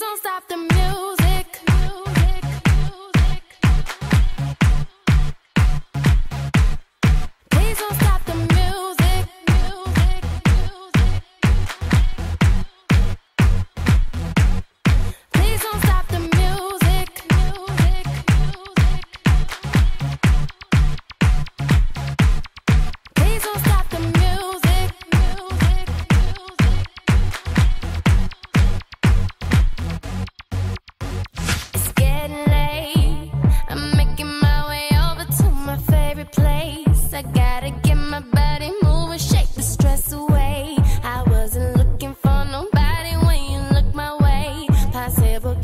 don't stop the music. I gotta get my body moving, shake the stress away. I wasn't looking for nobody when you looked my way. Possible.